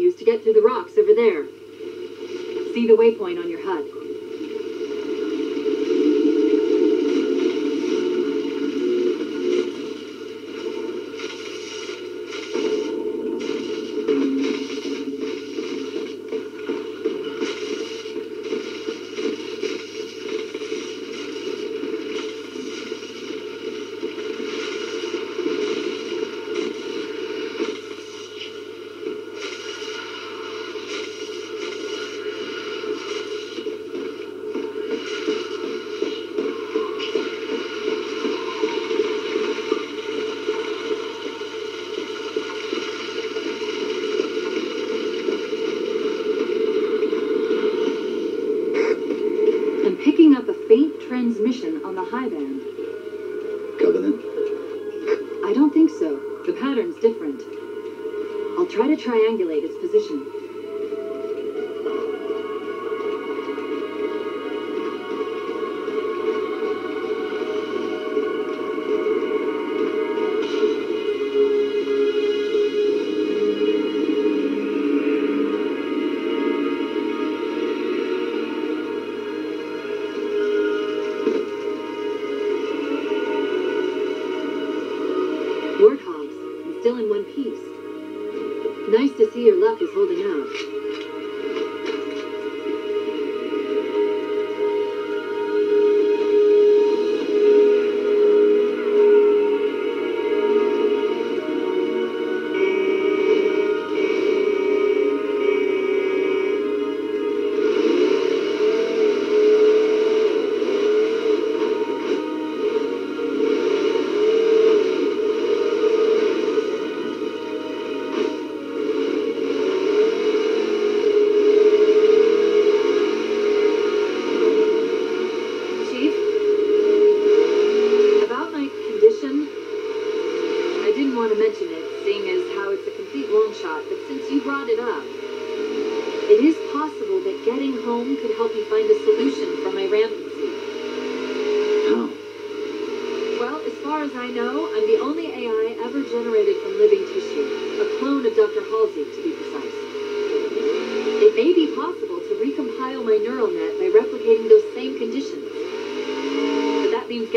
use to get through the rocks over there. See the waypoint on your HUD. see your luck is holding out.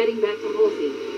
getting back to Halsey.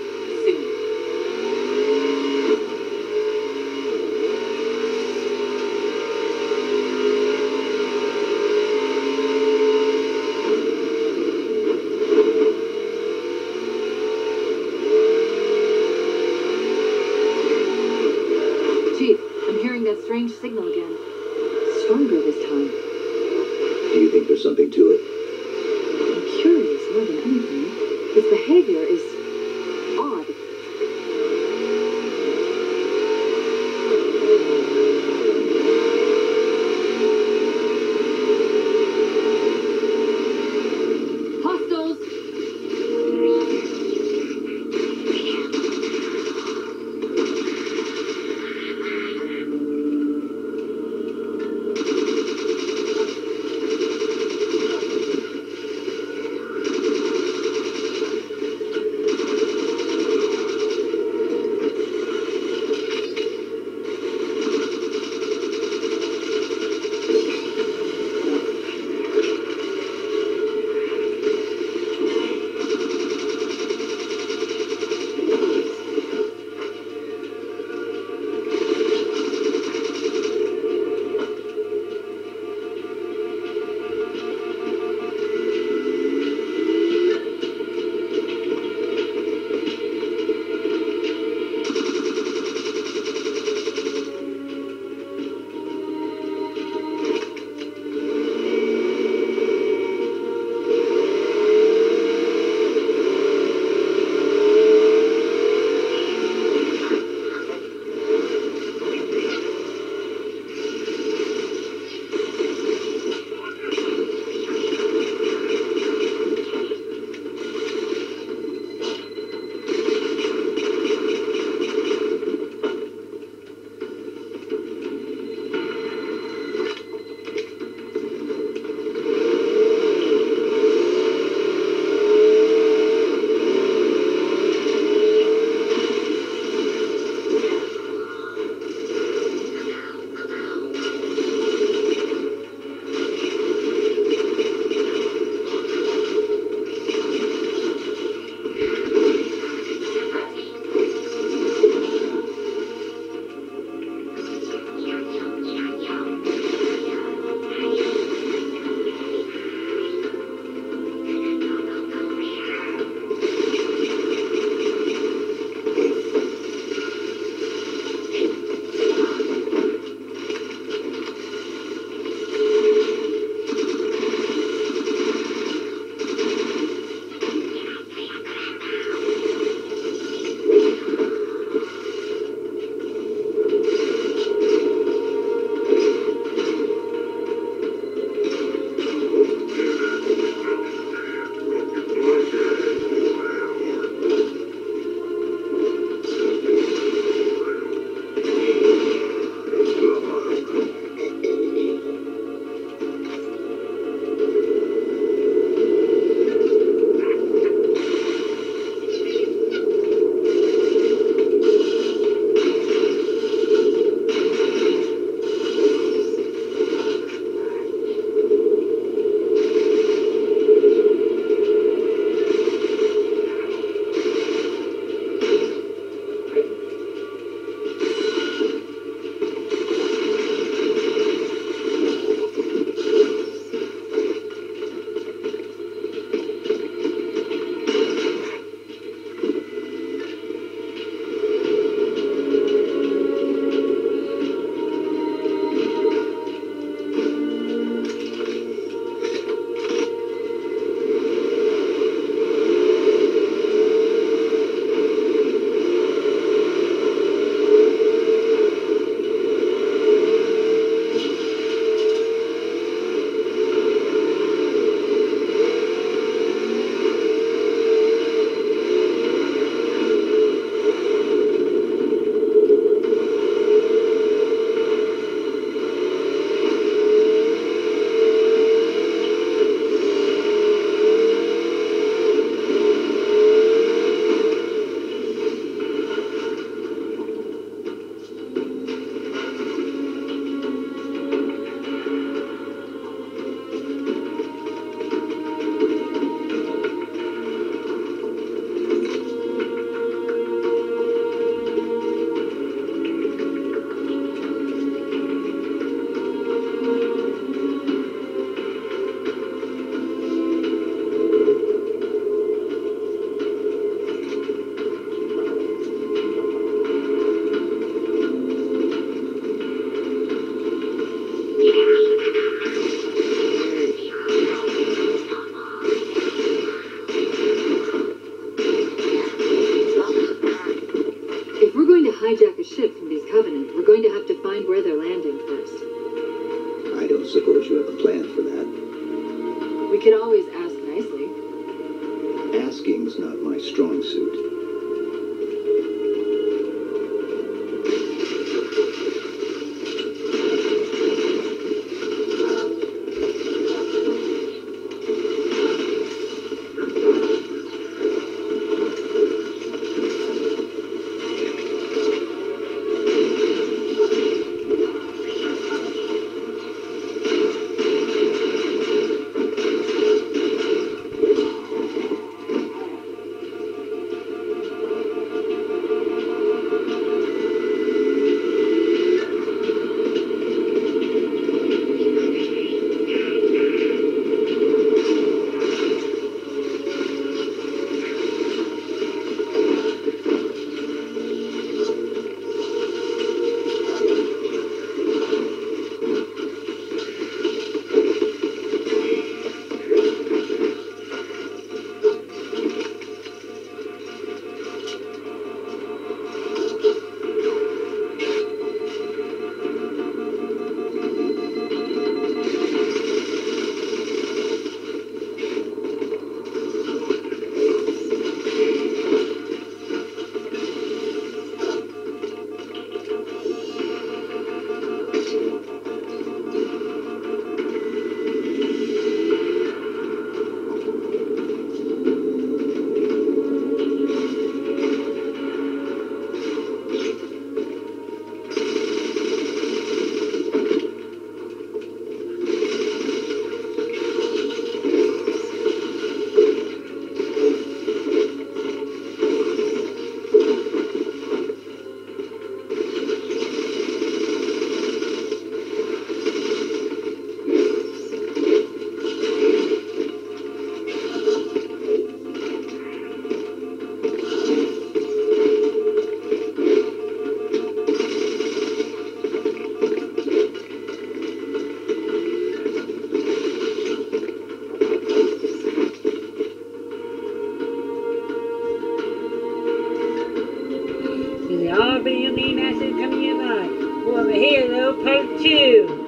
All video game message coming in live Over here, Halo Part 2.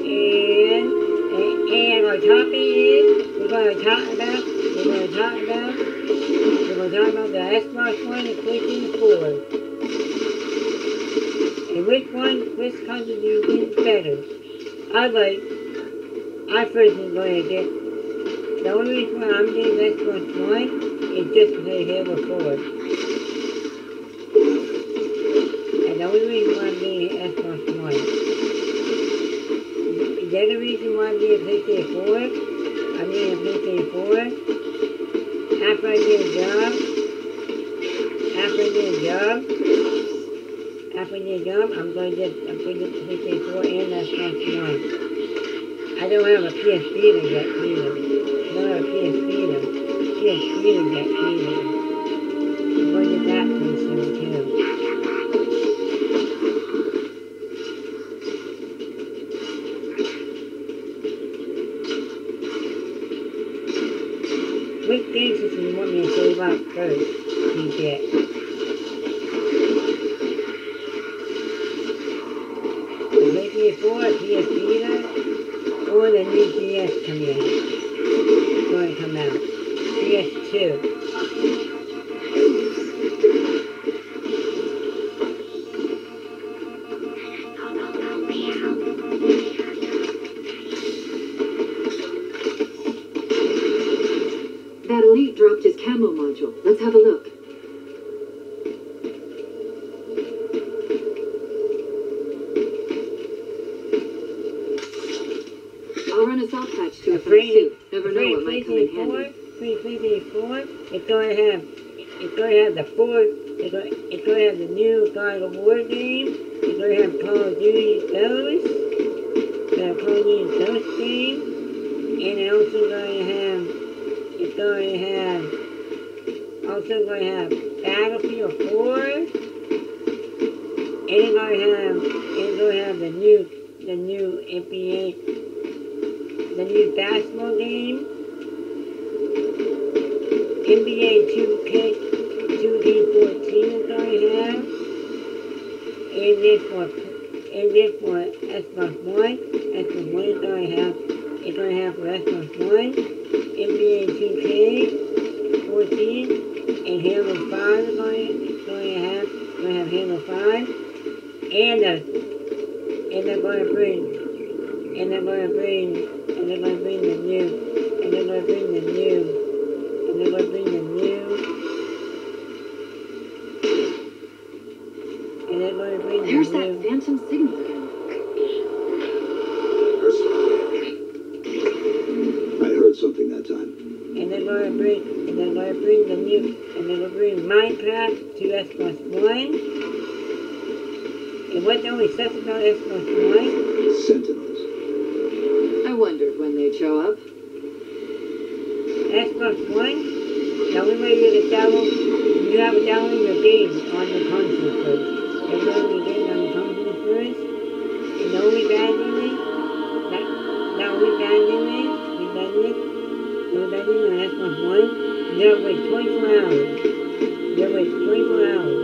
And, and, and our topic is, we're going to talk about, we're going to talk about, we're going to talk about the Xbox One and PlayStation 4. And which one, which console do you think is better? I like, I personally going to get, the only reason why I'm getting Xbox One is just to have a 4. I'm getting a PlayStation 4, I'm getting a PlayStation 4. After I get a job, after I get a job, after I get a job, I'm going to I'm going to get the PlayStation 4 and Xbox One. I don't have a PS Vita yet either. I don't have a PS Vita. PS Vita yet either. I'm going to get that pretty soon too. PlayStation 4, PS Vita, or the new DS coming out? Going to come out. PS2. 4, eh, eh, it's going to have, eh, it's going to have the four, it's going, it's going to have the new God of War game, it's going to have Call of Duty Ghosts, the Call of Duty Ghost game, and it also going to have, it's going to have, also going to have Battlefield 4, and it's going to have, it's going to have the new, the new NBA the new basketball game, NBA 2K, 2K14 is going to have, and then for, and then for Xbox One, Xbox One going to have it's gonna have for Xbox One, NBA 2K 14, and Halo 5 is going, it's going to have, to have Halo 5, and the, and they're going to bring, and they're going to bring, they'd show up. Xbox One, the only way you can download you have to download your game on the console first. You download your game on the console first. And thing is that the only bad thing is we this the only bad on Xbox One, you have to wait 24 hours. You have to wait 24 hours.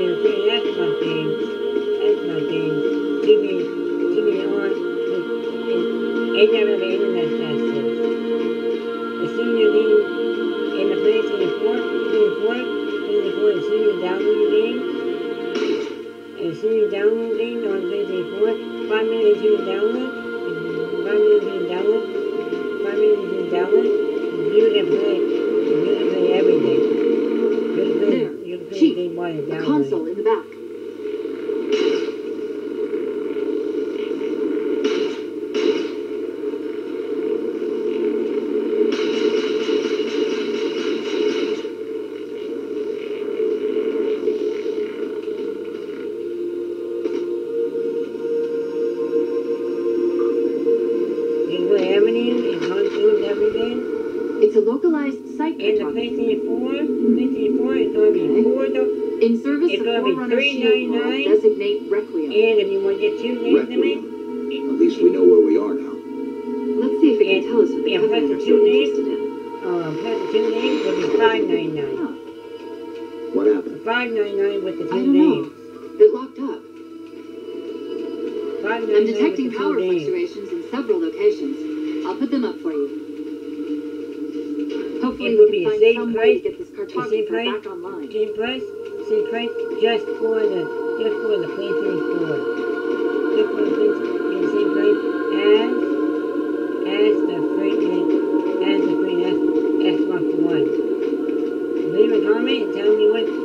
For your free power two names. fluctuations in several locations. I'll put them up for you. Hopefully we be can find some way to get this cartographer back online. Same price, same price, just for the just for the PlayStation 4. Just for the PlayStation, same price as as the free as the free X, Xbox One. Leave a comment and tell me what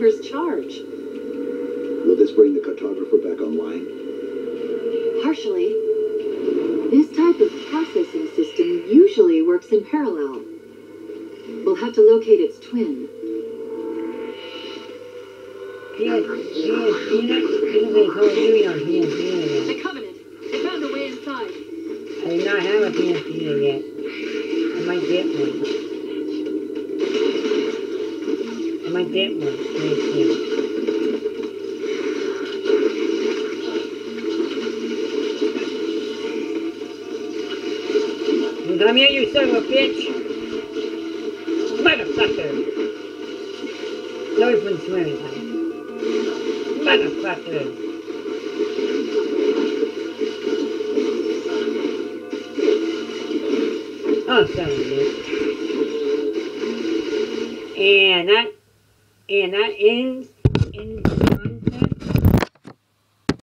response chamber's charge. Will this bring the cartographer back online? Partially. This type of processing system usually works in parallel. We'll have to locate its twin. PS, PS Peanut, Peanut they call you on PS Peanut The Covenant! They found a way inside. I do not have a PS yet. I might get one. One very soon. You come here, you son of a bitch! Motherfucker! Sorry for swearing, huh? Motherfucker! Oh, bitch. And that, and ends on